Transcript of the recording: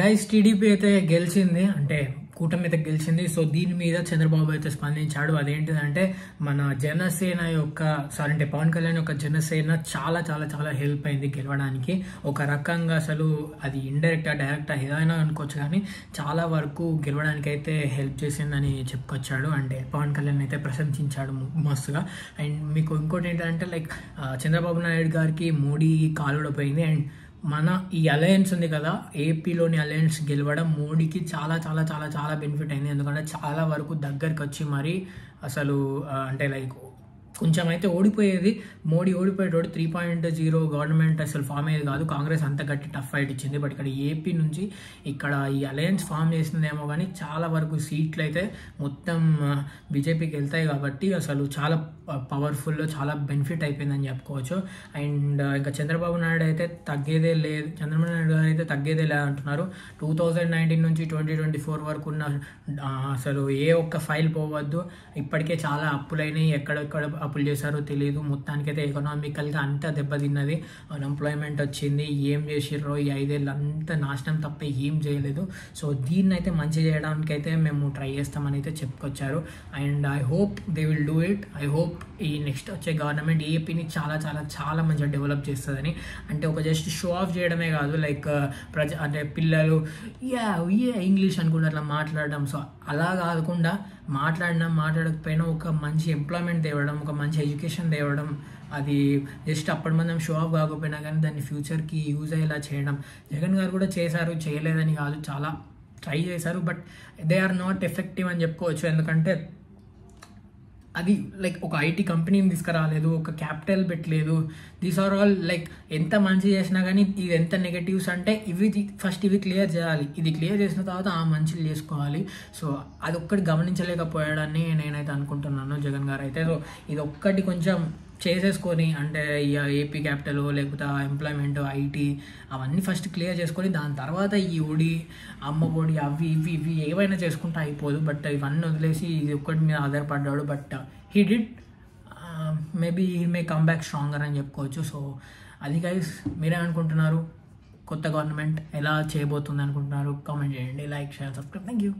Guys TDP అయితే గెలిచింది. అంటే కూటమి అయితే గెలిచింది. సో దీని మీద చంద్రబాబు అయితే స్పందించాడు. అదేంటిదంటే మన జనసేన యొక్క సారీ అంటే పవన్ కళ్యాణ్ యొక్క జనసేన చాలా చాలా చాలా హెల్ప్ అయింది గెలవడానికి. ఒక రకంగా అసలు అది ఇండైరెక్టా డైరెక్టా ఏదైనా అనుకోవచ్చు కానీ చాలా వరకు గెలవడానికి అయితే హెల్ప్ చేసిందని చెప్పుకొచ్చాడు. అంటే పవన్ కళ్యాణ్ అయితే ప్రశంసించాడు మస్తుగా. అండ్ మీకు ఇంకోటి ఏంటంటే లైక్ చంద్రబాబు నాయుడు గారికి మోడీ కాలుడపోయింది అండ్ మన ఈ అలయన్స్ ఉంది కదా ఏపీలోని అలయన్స్ గెలవడం మోడీకి చాలా చాలా చాలా చాలా బెనిఫిట్ అయింది. ఎందుకంటే చాలా వరకు దగ్గరికి వచ్చి మరి అసలు అంటే లైక్ కొంచెం అయితే ఓడిపోయేది. మోడీ ఓడిపోయేటోడు త్రీ పాయింట్ జీరో గవర్నమెంట్ అసలు ఫామ్ అయ్యేది కాదు. కాంగ్రెస్ అంత గట్టి టఫ్ ఫైట్ ఇచ్చింది. బట్ ఇక్కడ ఏపీ నుంచి ఇక్కడ ఈ అలయన్స్ ఫామ్ చేసిందేమో కానీ చాలా వరకు సీట్లు అయితే మొత్తం బీజేపీకి వెళ్తాయి కాబట్టి అసలు చాలా పవర్ఫుల్ చాలా బెనిఫిట్ అయిపోయిందని చెప్పుకోవచ్చు. అండ్ ఇంకా చంద్రబాబు నాయుడు అయితే తగ్గేదే లేదు. చంద్రబాబు నాయుడు గారు అయితే తగ్గేదే లేదు అంటున్నారు. టూ థౌజండ్ నైన్టీన్ నుంచి ట్వంటీ ట్వంటీ ఫోర్ వరకు ఉన్న అసలు ఏ ఒక్క ఫైల్ పోవద్దు. ఇప్పటికే చాలా అప్పులైనాయి. ఎక్కడెక్కడ అప్పులు చేశారో తెలియదు. మొత్తానికైతే ఎకనామికల్గా అంతా దెబ్బతిన్నది. అన్ఎంప్లాయ్మెంట్ వచ్చింది. ఏం చేసిర్రో ఈ ఐదేళ్ళు అంతా నాశనం తప్ప ఏం చేయలేదు. సో దీన్ని అయితే మంచి చేయడానికి అయితే మేము ట్రై చేస్తామని అయితే చెప్పుకొచ్చారు. And I hope they will do it I hope ఈ నెక్స్ట్ వచ్చే గవర్నమెంట్ ఏపీని చాలా చాలా చాలా మంచిగా డెవలప్ చేస్తుందని. అంటే ఒక జస్ట్ షో ఆఫ్ చేయడమే కాదు. లైక్ uh, ప్రజ అంటే పిల్లలు యా యా ఇంగ్లీష్ అనుకుంటే అట్లా మాట్లాడడం. సో అలా కాకుండా మాట్లాడినా మాట్లాడకపోయినా ఒక మంచి ఎంప్లాయ్మెంట్ తేవడం ఒక మంచి ఎడ్యుకేషన్ తేవడం అది జస్ట్ అప్పటి మనం షో ఆఫ్ కాకపోయినా కానీ దాన్ని ఫ్యూచర్కి యూజ్ అయ్యేలా చేయడం. జగన్ గారు కూడా చేశారు చేయలేదని కాదు చాలా ట్రై చేశారు but they are not effective అని చెప్పుకోవచ్చు. ఎందుకంటే అది లైక్ ఒక ఐటీ కంపెనీని తీసుకురాలేదు ఒక క్యాపిటల్ పెట్టలేదు. దీస్ ఆర్ ఆల్ లైక్ ఎంత మంచి చేసినా కానీ ఇది ఎంత నెగటివ్స్ అంటే ఇవి ఫస్ట్ ఇవి క్లియర్ చేయాలి. ఇది క్లియర్ చేసిన తర్వాత ఆ మంచిలు చేసుకోవాలి. సో అది ఒక్కటి గమనించలేకపోయాడని నేనైతే అనుకుంటున్నాను జగన్ గారు అయితే. సో ఇది ఒక్కటి కొంచెం చేసేసుకొని అంటే ఏపీ క్యాపిటల్ లేకపోతే ఎంప్లాయ్మెంట్ ఐటీ అవన్నీ ఫస్ట్ క్లియర్ చేసుకొని దాని తర్వాత ఈ ఒడి అమ్మ ఒడి అవి ఇవి ఇవి ఏవైనా చేసుకుంటే అయిపోదు. బట్ ఇవన్నీ వదిలేసి ఇది ఒక్కటి మీద ఆధారపడ్డాడు. But he did maybe he may come back stronger అని చెప్పుకోవచ్చు. సో అది గైస్ మీరే అనుకుంటున్నారు? కొత్త గవర్నమెంట్ ఎలా చేయబోతుంది అనుకుంటున్నారు? కామెంట్ చేయండి. Like share subscribe thank you